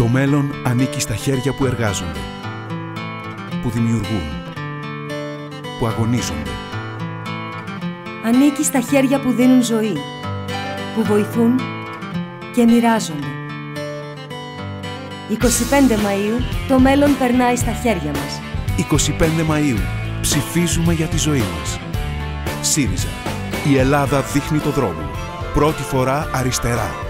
Το μέλλον ανήκει στα χέρια που εργάζονται, που δημιουργούν, που αγωνίζονται. Ανήκει στα χέρια που δίνουν ζωή, που βοηθούν και μοιράζονται. 25 Μαΐου το μέλλον περνάει στα χέρια μας. 25 Μαΐου ψηφίζουμε για τη ζωή μας. ΣΥΡΙΖΑ. Η Ελλάδα δείχνει το δρόμο. Πρώτη φορά αριστερά.